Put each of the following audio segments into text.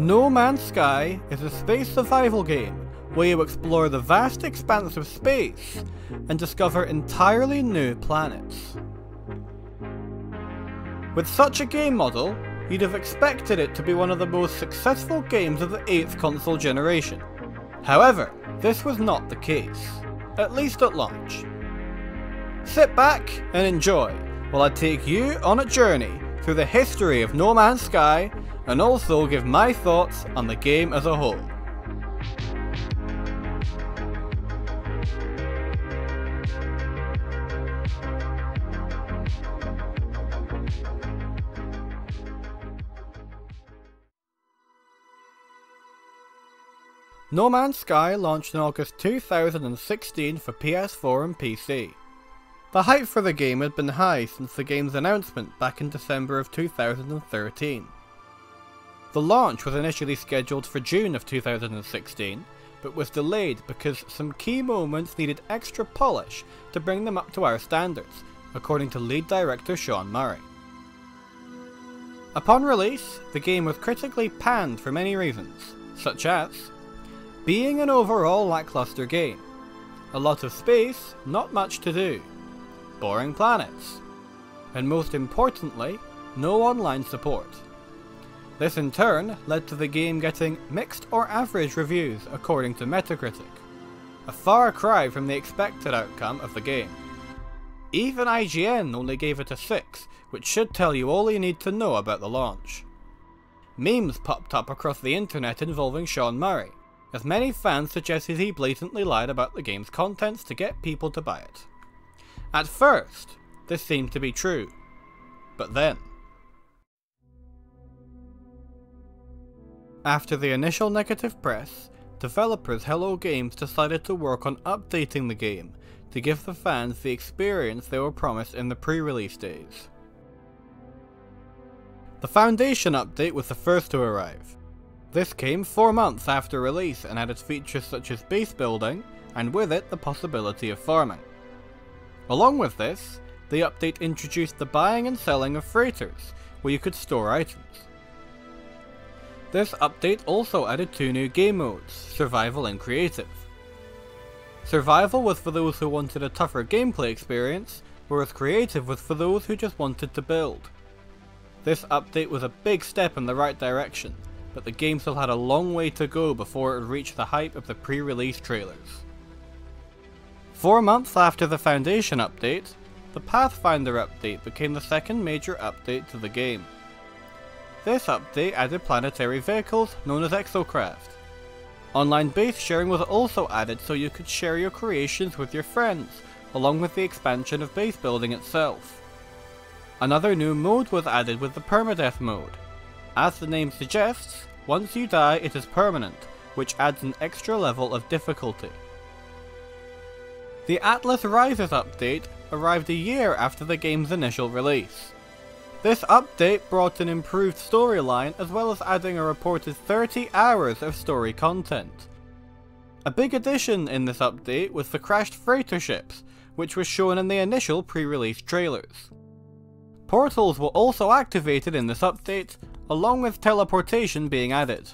No Man's Sky is a space survival game where you explore the vast expanse of space and discover entirely new planets. With such a game model, you'd have expected it to be one of the most successful games of the 8th console generation. However, this was not the case, at least at launch. Sit back and enjoy while I take you on a journey through the history of No Man's Sky and also give my thoughts on the game as a whole. No Man's Sky launched in August 2016 for PS4 and PC. The hype for the game had been high since the game's announcement back in December of 2013. The launch was initially scheduled for June of 2016, but was delayed because some key moments needed extra polish to bring them up to our standards, according to lead director Sean Murray. Upon release, the game was critically panned for many reasons, such as being an overall lackluster game, a lot of space, not much to do, boring planets, and most importantly, no online support. This in turn led to the game getting mixed or average reviews according to Metacritic, a far cry from the expected outcome of the game. Even IGN only gave it a 6, which should tell you all you need to know about the launch. Memes popped up across the internet involving Sean Murray, as many fans suggested he blatantly lied about the game's contents to get people to buy it. At first, this seemed to be true, but then. After the initial negative press, developers Hello Games decided to work on updating the game to give the fans the experience they were promised in the pre-release days. The Foundation update was the first to arrive. This came 4 months after release and added features such as base building, and with it the possibility of farming. Along with this, the update introduced the buying and selling of freighters, where you could store items. This update also added two new game modes, Survival and Creative. Survival was for those who wanted a tougher gameplay experience, whereas Creative was for those who just wanted to build. This update was a big step in the right direction, but the game still had a long way to go before it would reach the hype of the pre-release trailers. Four months after the Foundation update, the Pathfinder update became the second major update to the game. This update added planetary vehicles known as Exocraft. Online base sharing was also added so you could share your creations with your friends, along with the expansion of base building itself. Another new mode was added with the permadeath mode. As the name suggests, once you die it is permanent, which adds an extra level of difficulty. The Atlas Rises update arrived a year after the game's initial release. This update brought an improved storyline as well as adding a reported 30 hours of story content. A big addition in this update was the crashed freighter ships, which was shown in the initial pre-release trailers. Portals were also activated in this update, along with teleportation being added.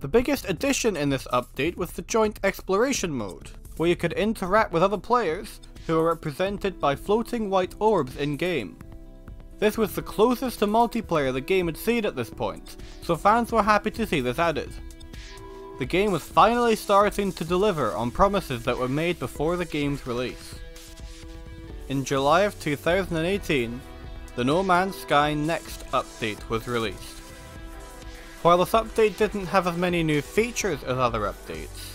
The biggest addition in this update was the joint exploration mode, where you could interact with other players who are represented by floating white orbs in-game. This was the closest to multiplayer the game had seen at this point, so fans were happy to see this added. The game was finally starting to deliver on promises that were made before the game's release. In July of 2018, the No Man's Sky Next update was released. While this update didn't have as many new features as other updates,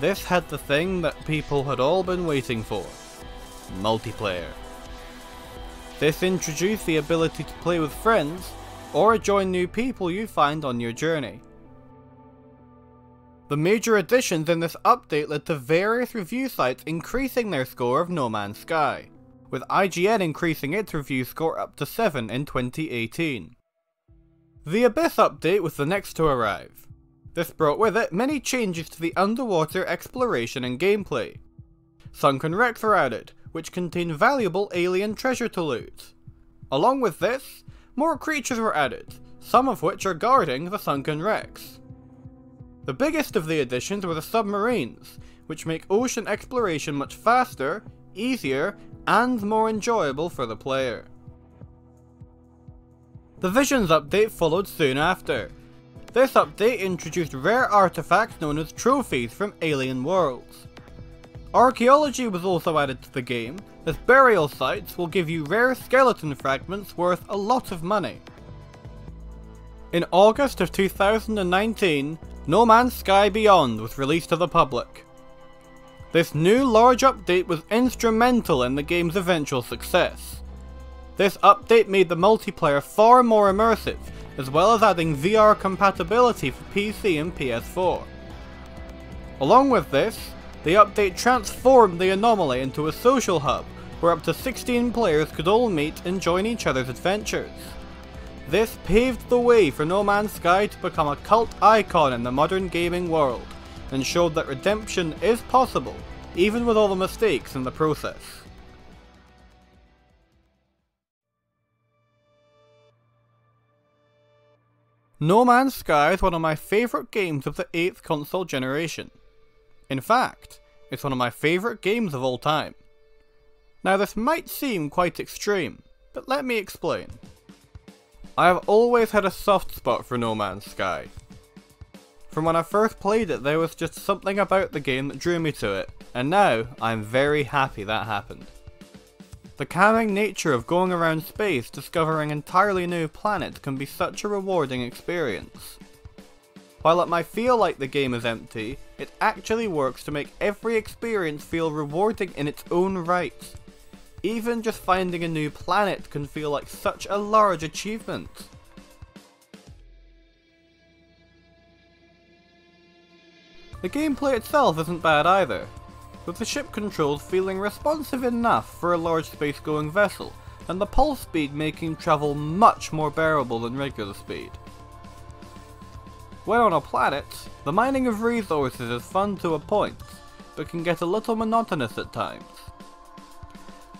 this had the thing that people had all been waiting for. Multiplayer. This introduced the ability to play with friends, or join new people you find on your journey. The major additions in this update led to various review sites increasing their score of No Man's Sky, with IGN increasing its review score up to 7 in 2018. The Abyss update was the next to arrive, this brought with it many changes to the underwater exploration and gameplay. Sunken wrecks were added, which contain valuable alien treasure to loot. Along with this, more creatures were added, some of which are guarding the sunken wrecks. The biggest of the additions were the submarines, which make ocean exploration much faster, easier, and more enjoyable for the player. The Visions update followed soon after. This update introduced rare artifacts known as trophies from alien worlds. Archaeology was also added to the game, as burial sites will give you rare skeleton fragments worth a lot of money. In August of 2019, No Man's Sky Beyond was released to the public. This new large update was instrumental in the game's eventual success. This update made the multiplayer far more immersive, as well as adding VR compatibility for PC and PS4. Along with this, the update transformed the Anomaly into a social hub where up to 16 players could all meet and join each other's adventures. This paved the way for No Man's Sky to become a cult icon in the modern gaming world, and showed that redemption is possible, even with all the mistakes in the process. No Man's Sky is one of my favourite games of the 8th console generation. In fact, it's one of my favourite games of all time. Now this might seem quite extreme, but let me explain. I have always had a soft spot for No Man's Sky. From when I first played it there was just something about the game that drew me to it, and now I'm very happy that happened. The calming nature of going around space discovering entirely new planets can be such a rewarding experience. While it might feel like the game is empty, it actually works to make every experience feel rewarding in its own right. Even just finding a new planet can feel like such a large achievement. The gameplay itself isn't bad either, with the ship controls feeling responsive enough for a large space going vessel, and the pulse speed making travel much more bearable than regular speed. When on a planet, the mining of resources is fun to a point, but can get a little monotonous at times.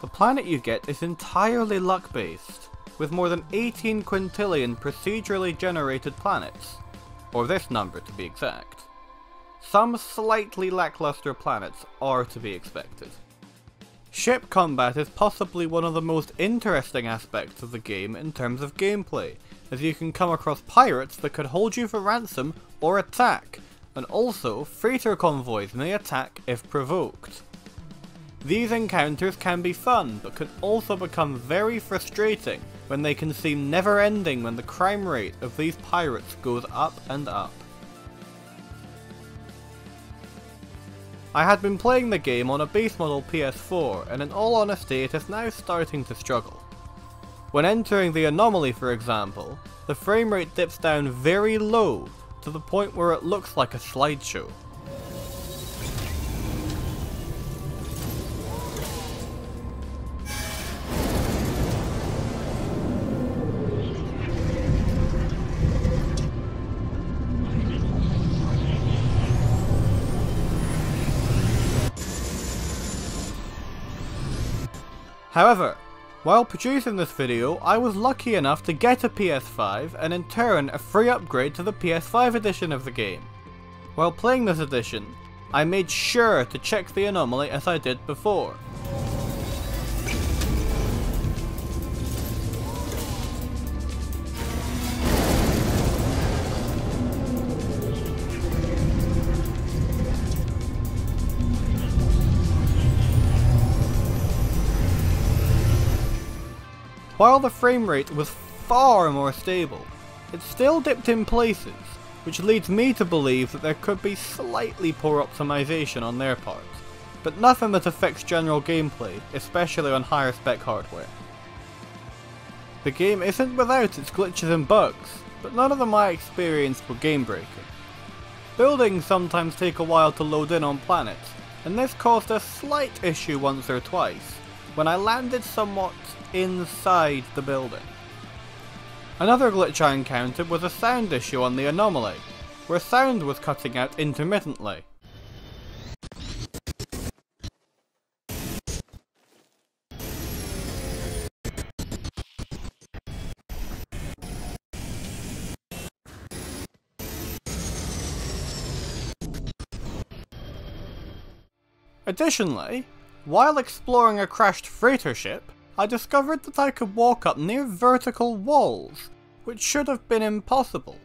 The planet you get is entirely luck based, with more than 18 quintillion procedurally generated planets, or this number to be exact. Some slightly lackluster planets are to be expected. Ship combat is possibly one of the most interesting aspects of the game in terms of gameplay, as you can come across pirates that could hold you for ransom or attack, and also freighter convoys may attack if provoked. These encounters can be fun, but can also become very frustrating when they can seem never ending when the crime rate of these pirates goes up and up. I had been playing the game on a base model PS4, and in all honesty it is now starting to struggle. When entering the anomaly for example, the frame rate dips down very low to the point where it looks like a slideshow. However, while producing this video, I was lucky enough to get a PS5 and in turn a free upgrade to the PS5 edition of the game. While playing this edition, I made sure to check the anomaly as I did before. While the frame rate was far more stable, it still dipped in places, which leads me to believe that there could be slightly poor optimization on their part, but nothing that affects general gameplay, especially on higher spec hardware. The game isn't without its glitches and bugs, but none of them I experienced were game breaking. Buildings sometimes take a while to load in on planets, and this caused a slight issue once or twice, when I landed somewhat inside the building. Another glitch I encountered was a sound issue on the anomaly, where sound was cutting out intermittently. Additionally, while exploring a crashed freighter ship, I discovered that I could walk up near vertical walls, which should have been impossible.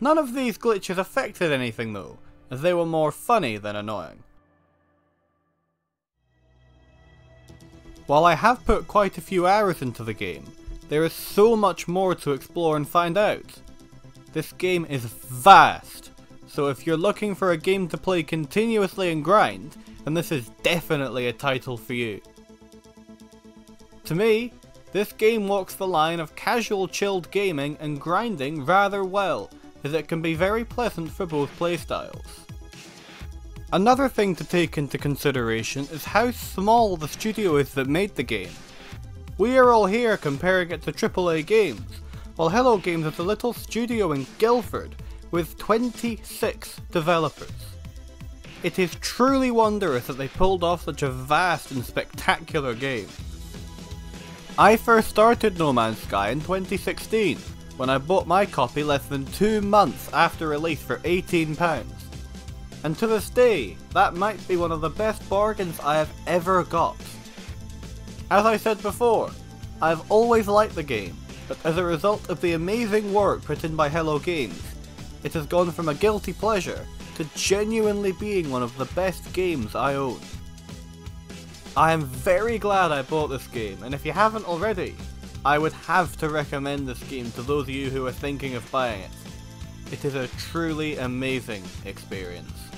None of these glitches affected anything though, as they were more funny than annoying. While I have put quite a few hours into the game, there is so much more to explore and find out. This game is vast, so if you're looking for a game to play continuously and grind, then this is definitely a title for you. To me, this game walks the line of casual chilled gaming and grinding rather well, as it can be very pleasant for both playstyles. Another thing to take into consideration is how small the studio is that made the game. We are all here comparing it to AAA games, while Hello Games is a little studio in Guildford with 26 developers. It is truly wondrous that they pulled off such a vast and spectacular game. I first started No Man's Sky in 2016, when I bought my copy less than two months after release for £18. And to this day, that might be one of the best bargains I have ever got. As I said before, I've always liked the game, but as a result of the amazing work put in by Hello Games, it has gone from a guilty pleasure to genuinely being one of the best games I own. I am very glad I bought this game, and if you haven't already, I would have to recommend this game to those of you who are thinking of buying it. It is a truly amazing experience.